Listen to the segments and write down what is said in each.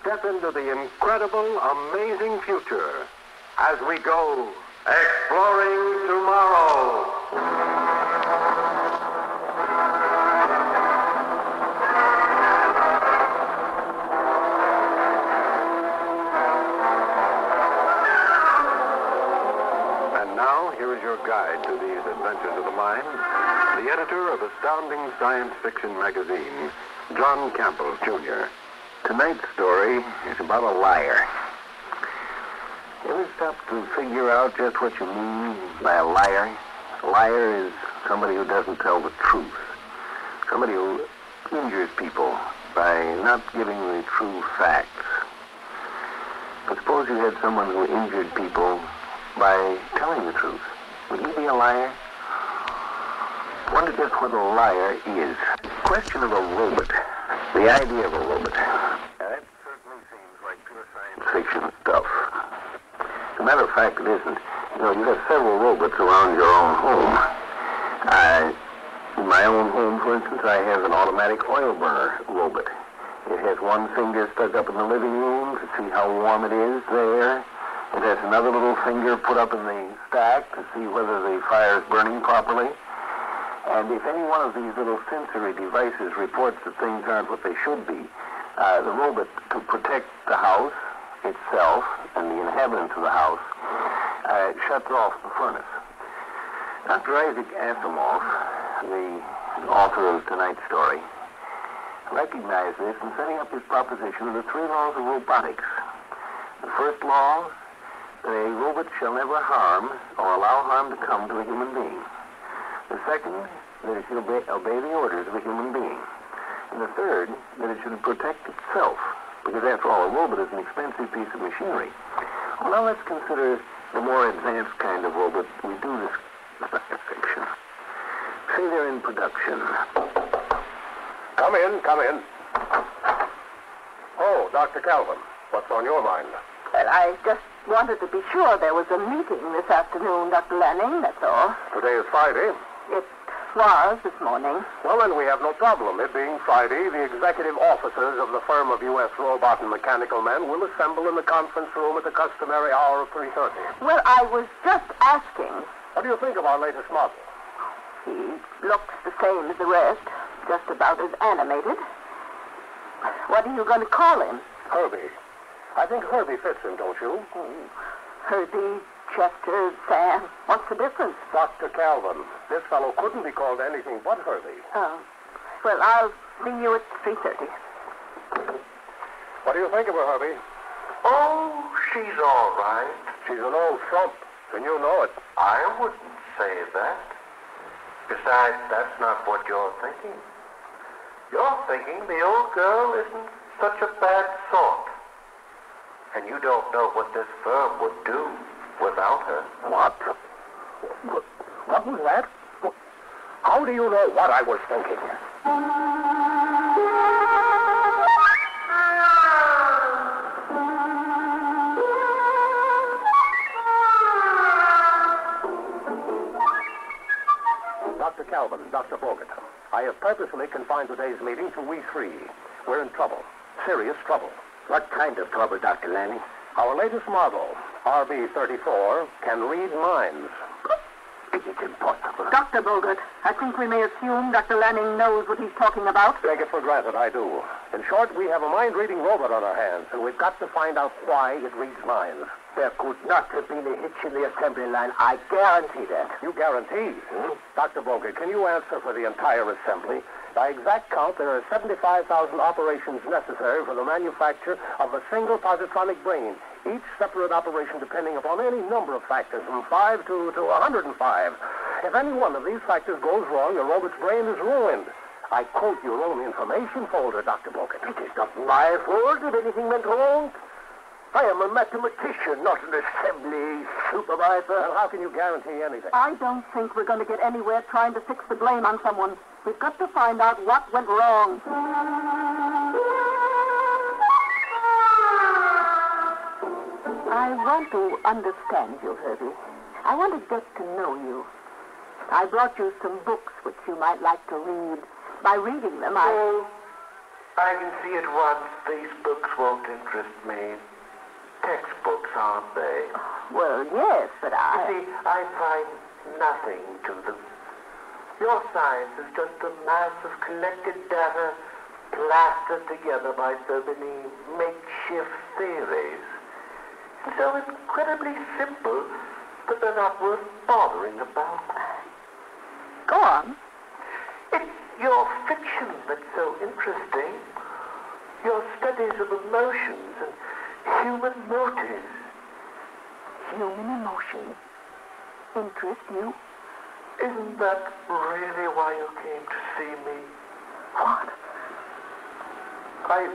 step into the incredible, amazing future as we go exploring tomorrow. And now, here is your guide to these adventures of the mind, the editor of Astounding Science Fiction magazine, John Campbell, Jr. Tonight's story is about a liar. Ever stop to figure out just what you mean by a liar? A liar is somebody who doesn't tell the truth. Somebody who injures people by not giving the true facts. But suppose you had someone who injured people by telling the truth. Would he be a liar? Wonder just what a liar is. Question of a robot. The idea of a robot. Now, that certainly seems like pure science fiction stuff. As a matter of fact, it isn't. You know, you have several robots around your own home. Uh, in my own home, for instance, I have an automatic oil burner robot. It has one finger stuck up in the living room to see how warm it is there. It has another little finger put up in the stack to see whether the fire is burning properly. And if any one of these little sensory devices reports that things aren't what they should be, uh, the robot, to protect the house itself and the inhabitants of the house, uh, shuts off the furnace. Dr. Isaac Asimov, the author of tonight's story, recognized this in setting up his proposition of the three laws of robotics. The first law, that a robot shall never harm or allow harm to come to a human being. The second, that it should obey, obey the orders of a human being. And the third, that it should protect itself, because after all, a robot is an expensive piece of machinery. Well, now let's consider the more advanced kind of robot we do this science fiction. Say they're in production. Come in, come in. Oh, Dr. Calvin, what's on your mind? Well, I just wanted to be sure there was a meeting this afternoon, Dr. Lanning, that's all. Today is Friday. It was this morning. Well, then we have no problem. It being Friday, the executive officers of the firm of U.S. Robot and Mechanical Men will assemble in the conference room at the customary hour of 3.30. Well, I was just asking. What do you think of our latest model? He looks the same as the rest, just about as animated. What are you going to call him? Herbie. I think Herbie fits him, don't you? Hmm. Herbie, Chester, Sam. Uh, what's the difference? Dr. Calvin, this fellow couldn't be called anything but Herbie. Oh. Well, I'll see you at 3.30. What do you think of her, Herbie? Oh, she's all right. She's an old frump, and you know it. I wouldn't say that. Besides, that's not what you're thinking. You're thinking the old girl isn't such a bad sort. And you don't know what this firm would do without her. What? What, what was that? How do you know what I was thinking? Dr. Calvin, Dr. Bogert, I have purposely confined today's meeting to we three. We're in trouble. Serious trouble. What kind of trouble, Dr. Lanning? Our latest model, RB-34, can read minds. It's impossible. Dr. Bogert, I think we may assume Dr. Lanning knows what he's talking about. Take it for granted, I do. In short, we have a mind-reading robot on our hands, and we've got to find out why it reads minds. There could not have been a hitch in the assembly line. I guarantee that. You guarantee? Hmm? Dr. Bogert, can you answer for the entire assembly? By exact count, there are 75,000 operations necessary for the manufacture of a single positronic brain, each separate operation depending upon any number of factors, from 5 to, to 105. If any one of these factors goes wrong, the robot's brain is ruined. I quote your own information folder, Dr. Bogert. It is not my fault if anything went wrong. I am a mathematician, not an assembly supervisor. Well, how can you guarantee anything? I don't think we're going to get anywhere trying to fix the blame on someone. We've got to find out what went wrong. I want to understand you, Herbie. I want to get to know you. I brought you some books which you might like to read. By reading them, I. Oh, I can see at once these books won't interest me. Textbooks, aren't they? Well, yes, but I... You see, I find nothing to them. Your science is just a mass of collected data plastered together by so many makeshift theories. And so incredibly simple that they're not worth bothering about. Go on. It's your fiction that's so interesting. Your studies of emotions and human motives. Human emotions interest you? Isn't that really why you came to see me? What? I,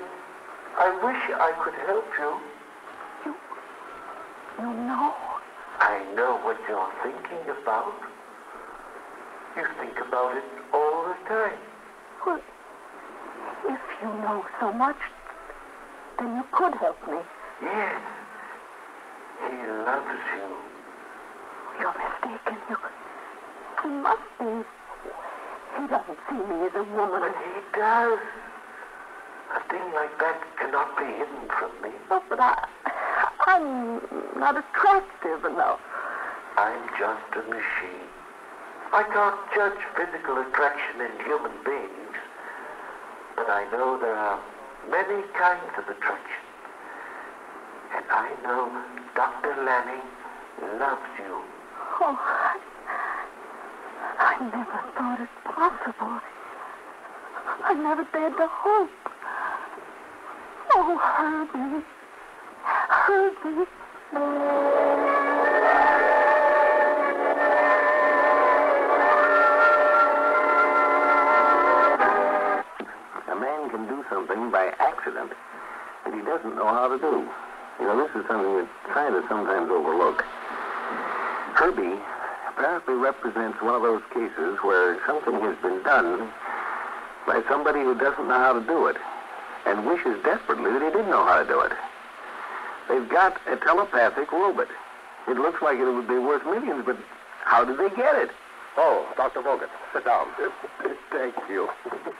I wish I could help you. You know? I know what you're thinking about. You think about it all the time. Well, if you know so much, then you could help me. Yes. He loves you. You're mistaken. You, he must be. He doesn't see me as a woman. But he does. A thing like that cannot be hidden from me. Oh, but I, I'm not attractive enough. I'm just a machine. I can't judge physical attraction in human beings, but I know there are many kinds of attraction. And I know Dr. Lanning loves you. Oh, I, I never thought it possible. I never dared to hope. Oh, Herbie. A man can do something by accident that he doesn't know how to do. You know, this is something try to sometimes overlook. Herbie apparently represents one of those cases where something has been done by somebody who doesn't know how to do it and wishes desperately that he did know how to do it. They've got a telepathic robot. It looks like it would be worth millions, but how did they get it? Oh, Dr. Bogert, sit down. Thank you.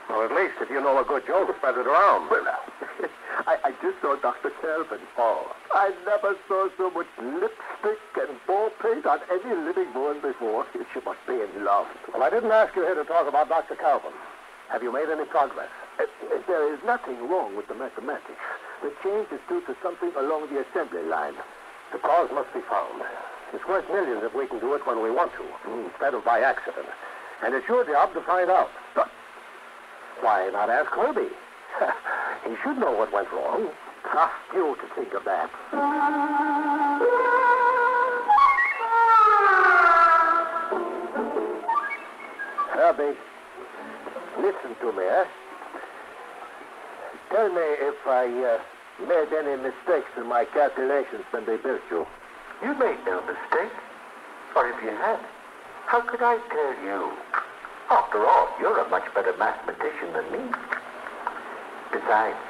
Or at least, if you know a good joke, spread it around. Well, I, I just saw Dr. Calvin. Oh. I never saw so much lipstick and ball paint on any living woman before. She must be in love. Well, I didn't ask you here to talk about Dr. Calvin. Have you made any progress? There is nothing wrong with the mathematics. The change is due to something along the assembly line. The cause must be found. It's worth millions if we can do it when we want to, instead of by accident. And it's your job to find out. But why not ask Herbie? he should know what went wrong. Trust you to think of that. Herbie, listen to me, eh? Tell me if I uh, made any mistakes in my calculations when they built you. You made no mistake. Or if you had, how could I tell you? After all, you're a much better mathematician than me. Besides,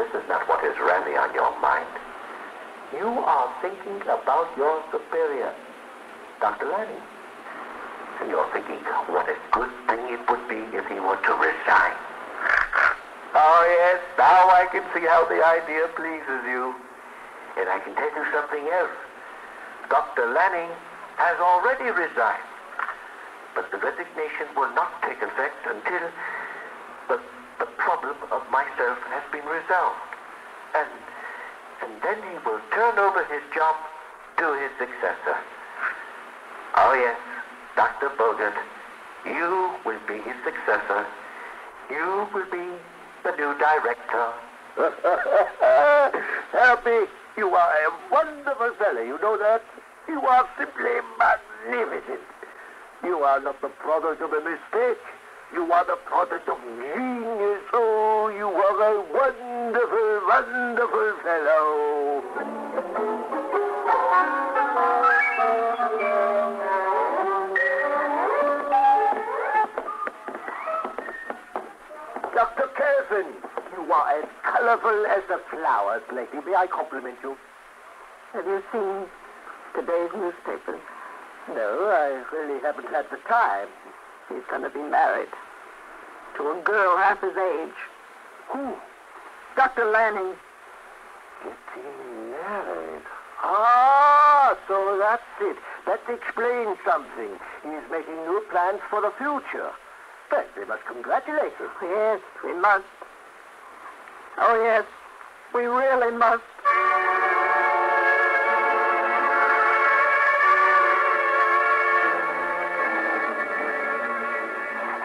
this is not what is really on your mind. You are thinking about your superior, Dr. Lanning. And you're thinking what a good thing it would be if he were to resign. Oh, yes, now I can see how the idea pleases you. And I can tell you something else. Dr. Lanning has already resigned. But the resignation will not take effect until the, the problem of myself has been resolved. And, and then he will turn over his job to his successor. Oh, yes, Dr. Bogert, you will be his successor. You will be the new director. Happy, you are a wonderful fellow. You know that? You are simply magnificent. You are not the product of a mistake. You are the product of genius. Oh, you are a wonderful, wonderful fellow. As as the flowers lately. May I compliment you? Have you seen today's newspapers? No, I really haven't had the time. He's going to be married to a girl half his age. Who? Dr. Lanning. Getting married. Ah, so that's it. That explains something. He's making new plans for the future. Well, we must congratulate him. Yes, we must. Oh, yes, we really must.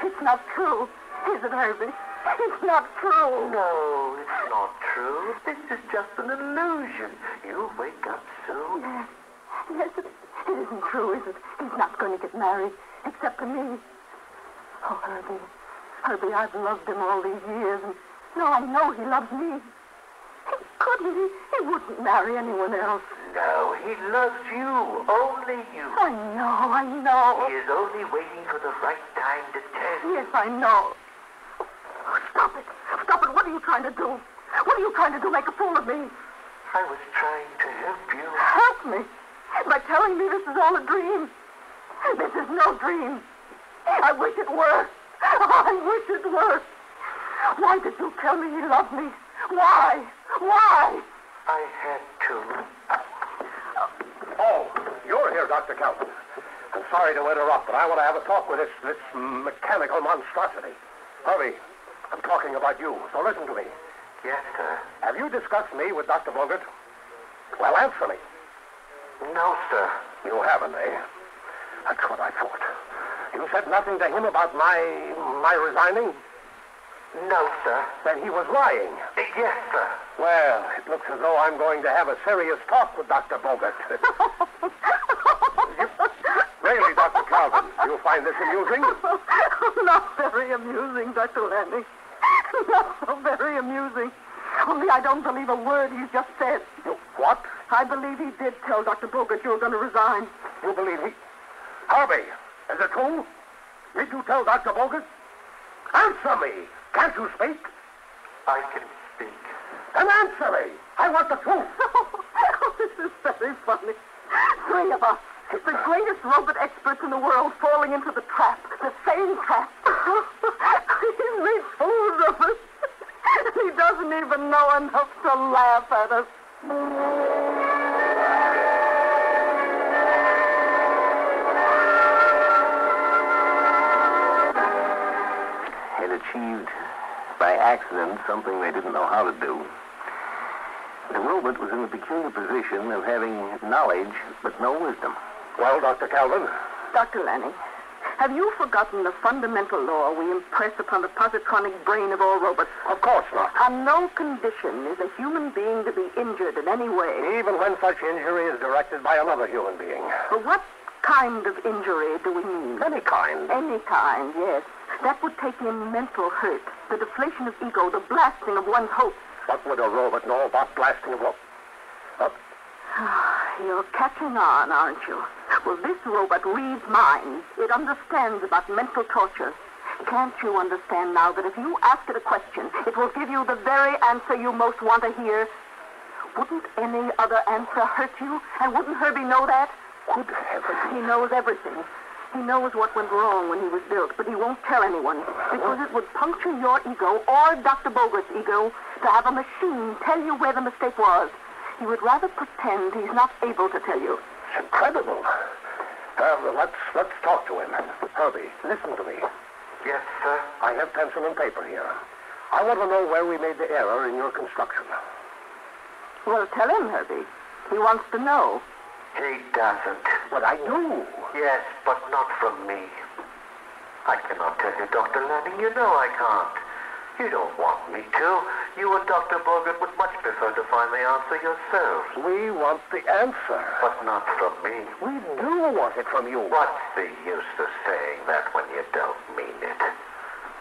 It's not true, is it, Herbie? It's not true. No, it's not true. This is just an illusion. You'll wake up soon. Yes, it, it isn't true, is it? He's not going to get married, except to me. Oh, Herbie. Herbie, I've loved him all these years, and now I know he loves me. He couldn't. He, he wouldn't marry anyone else. No, he loves you. Only you. I know, I know. He is only waiting for the right time to tell. Yes, I know. Oh, stop it. Stop it. What are you trying to do? What are you trying to do? Make a fool of me? I was trying to help you. Help me. By telling me this is all a dream. This is no dream. I wish it were. I wish it were. Why did you tell me he loved me? Why? Why? I had to. Oh, you're here, Dr. Calvin. I'm sorry to interrupt, but I want to have a talk with this, this mechanical monstrosity. Herbie, I'm talking about you, so listen to me. Yes, sir. Have you discussed me with Dr. Bogert? Well, answer me. No, sir. You haven't, eh? That's what I thought. You said nothing to him about my my resigning? No, sir. Then he was lying. Yes, sir. Well, it looks as though I'm going to have a serious talk with Dr. Bogert. really, Dr. Calvin, do you find this amusing? Oh, not very amusing, Dr. Lanning. Not so very amusing. Only I don't believe a word he's just said. You, what? I believe he did tell Dr. Bogert you were going to resign. You believe he... Herbie, is it true? Did you tell Dr. Bogert? Answer me. Can't you speak? I can speak. Then answer me. I want the truth. Oh, oh, this is very funny. Three of us, the greatest robot experts in the world, falling into the trap, the same trap. He's made fools of us. He doesn't even know enough to laugh at us. Accident something they didn't know how to do. The robot was in the peculiar position of having knowledge but no wisdom. Well, Dr. Calvin, Dr. Lanning, have you forgotten the fundamental law we impress upon the positronic brain of all robots? of course not. On no condition is a human being to be injured in any way. Even when such injury is directed by another human being. But what kind of injury do we mean? Any kind. Any kind, yes. That would take in mental hurt, the deflation of ego, the blasting of one's hopes. What would a robot know about blasting a rope? Up. You're catching on, aren't you? Well, this robot reads minds. It understands about mental torture. Can't you understand now that if you ask it a question, it will give you the very answer you most want to hear? Wouldn't any other answer hurt you? And wouldn't Herbie know that? Good heavens. He knows everything. He knows what went wrong when he was built, but he won't tell anyone because it would puncture your ego or Dr. Bogert's ego to have a machine tell you where the mistake was. He would rather pretend he's not able to tell you. It's incredible. Uh, let's, let's talk to him. Herbie, listen to me. Yes, sir. I have pencil and paper here. I want to know where we made the error in your construction. Well, tell him, Herbie. He wants to know. He doesn't. But I do. Yes, but not from me. I cannot tell you, Dr. Lanning. You know I can't. You don't want me to. You and Dr. Bogert would much prefer to find the answer yourselves. We want the answer. But not from me. We do want it from you. What's the use of saying that when you don't mean it?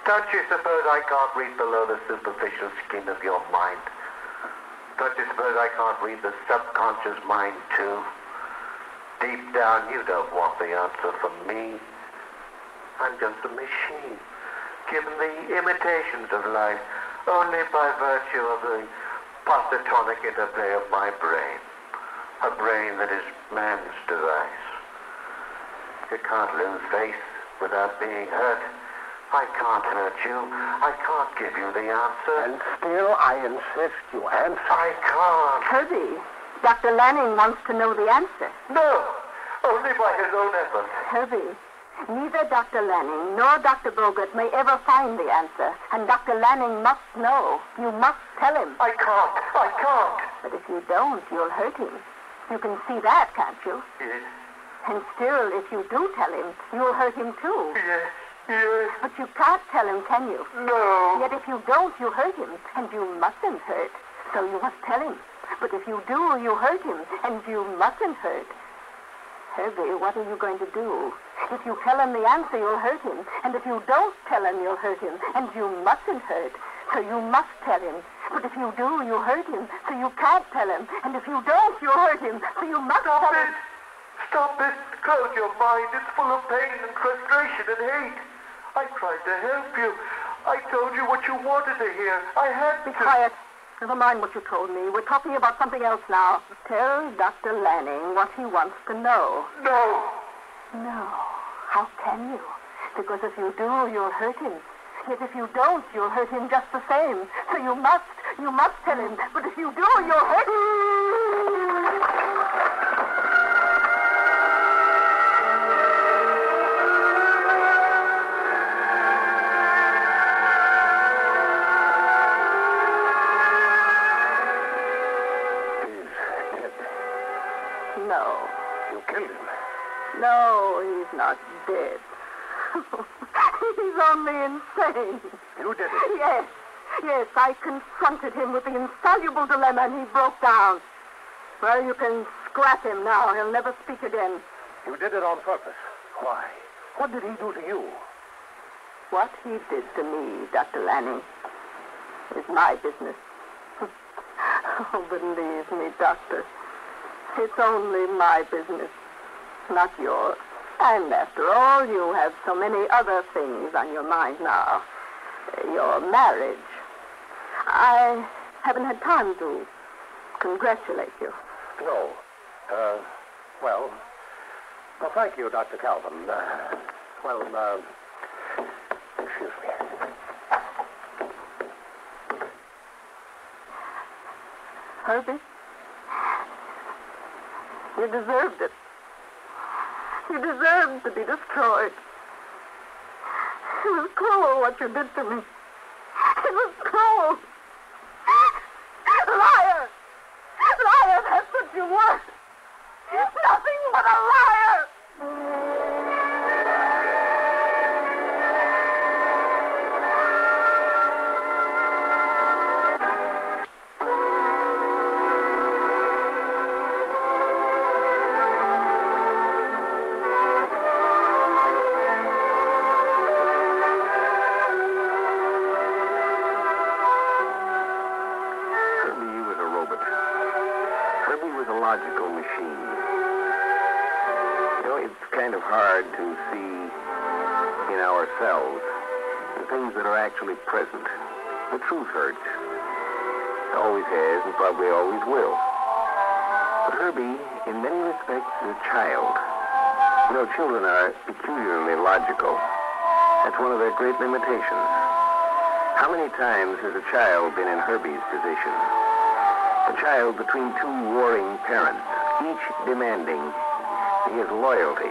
Don't you suppose I can't read below the superficial skin of your mind? Don't you suppose I can't read the subconscious mind, too? Deep down, you don't want the answer from me. I'm just a machine, given the imitations of life only by virtue of the positronic interplay of my brain. A brain that is man's device. You can't lose faith without being hurt. I can't hurt you. I can't give you the answer. And still, I insist you answer. I can't. Herbie, Dr. Lanning wants to know the answer. No, only by his own efforts. Herbie, neither Dr. Lanning nor Dr. Bogert may ever find the answer, and Dr. Lanning must know. You must tell him. I can't. I can't. But if you don't, you'll hurt him. You can see that, can't you? Yes, And still, if you do tell him, you'll hurt him too. yes, yes. But you can't tell him, can you? No. Yet if you don't, you hurt him, and you mustn't hurt. So you must tell him. But if you do, you hurt him, and you mustn't hurt. Herbie, what are you going to do? If you tell him the answer, you'll hurt him. And if you don't tell him, you'll hurt him. And you mustn't hurt. So you must tell him. But if you do, you hurt him. So you can't tell him. And if you don't, you hurt him. So you must Stop tell it. him. Stop it. Close your mind. It's full of pain and frustration and hate. I tried to help you. I told you what you wanted to hear. I had Be to. quiet. Never mind what you told me. We're talking about something else now. Tell Dr. Lanning what he wants to know. No. No. How can you? Because if you do, you'll hurt him. Yet if you don't, you'll hurt him just the same. So you must, you must tell him. But if you do, you'll hurt him. Dead. he's only insane. You did it. Yes, yes, I confronted him with the insoluble dilemma and he broke down. Well, you can scrap him now. He'll never speak again. You did it on purpose. Why? What did he do to you? What he did to me, Dr. Lanning, is my business. oh, believe me, Doctor. It's only my business, not yours. And after all, you have so many other things on your mind now. Your marriage. I haven't had time to congratulate you. No. Uh, well, well, thank you, Dr. Calvin. Uh, well, uh, excuse me. Herbie, you deserved it. You deserved to be destroyed. It was cruel what you did to me. It was cruel. Peculiarly logical. That's one of their great limitations. How many times has a child been in Herbie's position? A child between two warring parents, each demanding his loyalty.